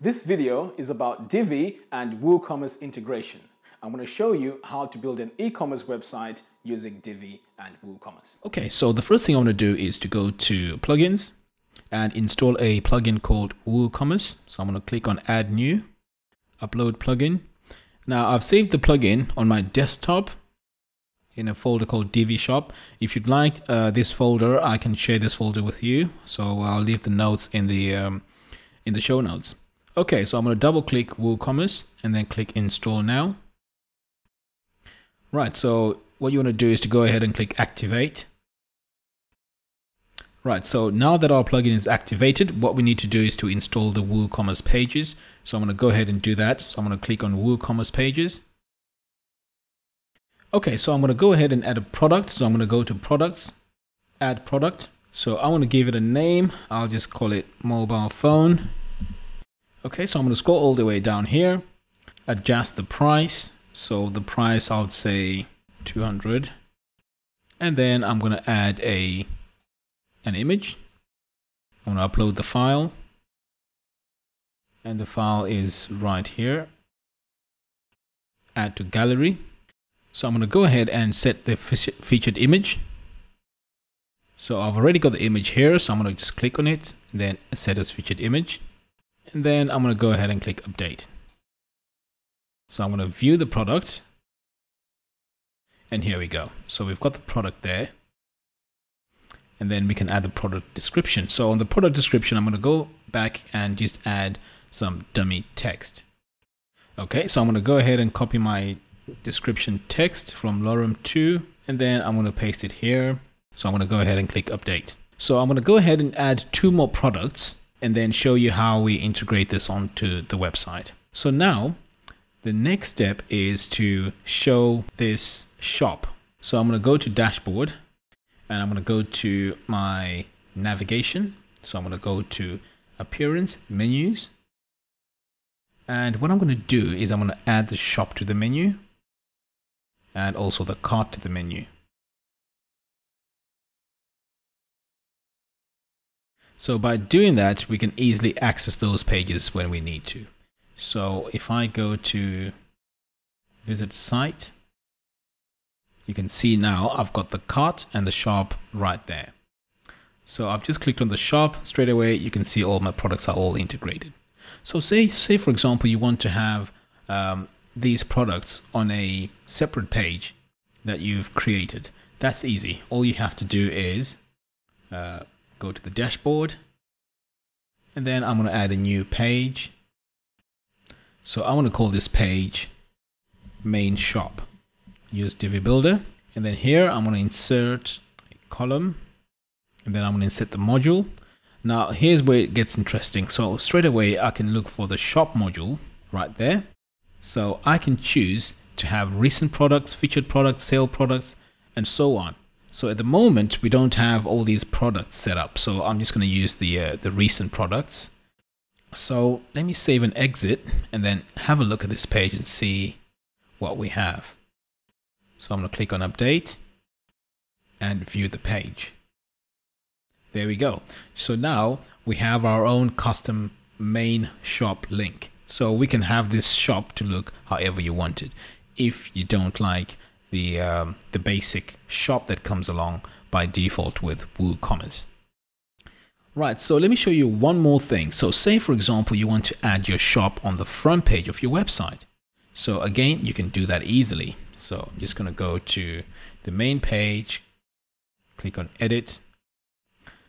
This video is about Divi and WooCommerce integration. I'm going to show you how to build an e-commerce website using Divi and WooCommerce. Okay, so the first thing I want to do is to go to plugins and install a plugin called WooCommerce. So I'm going to click on add new, upload plugin. Now I've saved the plugin on my desktop in a folder called Divi Shop. If you'd like uh, this folder, I can share this folder with you. So I'll leave the notes in the um, in the show notes. Okay, so I'm going to double click WooCommerce and then click install now. Right, so what you want to do is to go ahead and click activate. Right, so now that our plugin is activated, what we need to do is to install the WooCommerce pages. So I'm going to go ahead and do that. So I'm going to click on WooCommerce pages. Okay, so I'm going to go ahead and add a product. So I'm going to go to products, add product. So I want to give it a name. I'll just call it mobile phone. Okay, so I'm going to scroll all the way down here, adjust the price. So the price, I would say 200. And then I'm going to add a an image. I'm going to upload the file. And the file is right here. Add to gallery. So I'm going to go ahead and set the featured image. So I've already got the image here. So I'm going to just click on it then set as featured image. And then I'm going to go ahead and click update. So I'm going to view the product. And here we go. So we've got the product there. And then we can add the product description. So on the product description, I'm going to go back and just add some dummy text. Okay, so I'm going to go ahead and copy my description text from Lorem 2 and then I'm going to paste it here. So I'm going to go ahead and click update. So I'm going to go ahead and add two more products and then show you how we integrate this onto the website. So now the next step is to show this shop. So I'm going to go to dashboard and I'm going to go to my navigation. So I'm going to go to appearance menus. And what I'm going to do is I'm going to add the shop to the menu and also the cart to the menu. So by doing that, we can easily access those pages when we need to. So if I go to visit site, you can see now I've got the cart and the shop right there. So I've just clicked on the shop straight away. You can see all my products are all integrated. So say, say for example, you want to have um, these products on a separate page that you've created. That's easy. All you have to do is uh, go to the dashboard and then I'm going to add a new page. So I want to call this page main shop. Use Divi Builder and then here I'm going to insert a column and then I'm going to insert the module. Now here's where it gets interesting. So straight away I can look for the shop module right there so I can choose to have recent products, featured products, sale products, and so on. So at the moment, we don't have all these products set up. So I'm just going to use the, uh, the recent products. So let me save and exit and then have a look at this page and see what we have. So I'm going to click on update and view the page. There we go. So now we have our own custom main shop link. So we can have this shop to look however you want it. If you don't like the, um, the basic shop that comes along by default with WooCommerce. Right, so let me show you one more thing. So say for example, you want to add your shop on the front page of your website. So again, you can do that easily. So I'm just gonna go to the main page, click on edit.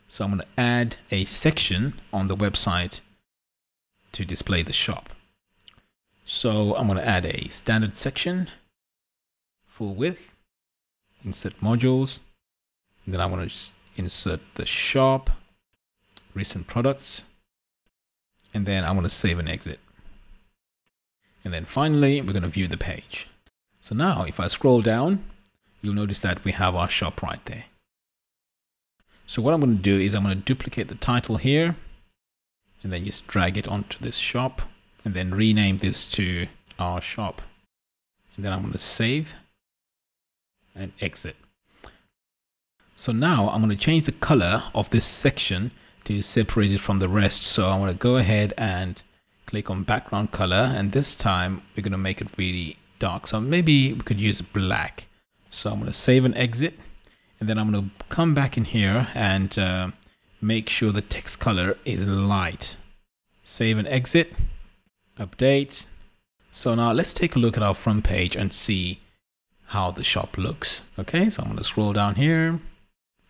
So I'm gonna add a section on the website to display the shop. So I'm going to add a standard section, full width, insert modules, then I want to insert the shop, recent products, and then I want to save and exit. And then finally, we're going to view the page. So now if I scroll down, you'll notice that we have our shop right there. So what I'm going to do is I'm going to duplicate the title here and then just drag it onto this shop and then rename this to our shop. And then I'm going to save and exit. So now I'm going to change the color of this section to separate it from the rest. So I'm going to go ahead and click on background color and this time we're going to make it really dark. So maybe we could use black. So I'm going to save and exit and then I'm going to come back in here and uh, make sure the text color is light. Save and exit, update. So now let's take a look at our front page and see how the shop looks. Okay, so I'm going to scroll down here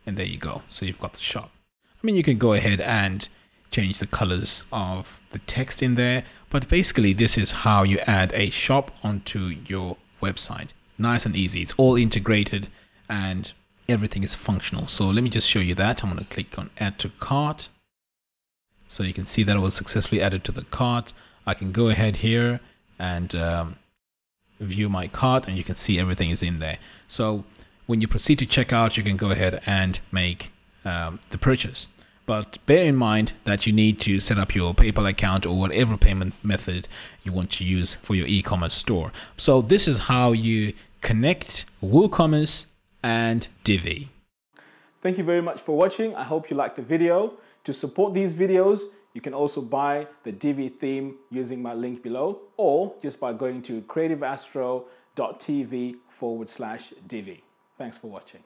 and there you go. So you've got the shop. I mean, you can go ahead and change the colors of the text in there. But basically, this is how you add a shop onto your website. Nice and easy. It's all integrated and everything is functional. So let me just show you that. I'm going to click on add to cart. So you can see that it was successfully added to the cart. I can go ahead here and um, view my cart and you can see everything is in there. So when you proceed to checkout, you can go ahead and make um, the purchase. But bear in mind that you need to set up your PayPal account or whatever payment method you want to use for your e-commerce store. So this is how you connect WooCommerce and Divi. Thank you very much for watching. I hope you liked the video. To support these videos, you can also buy the Divi theme using my link below or just by going to creativeastro.tv forward slash Divi. Thanks for watching.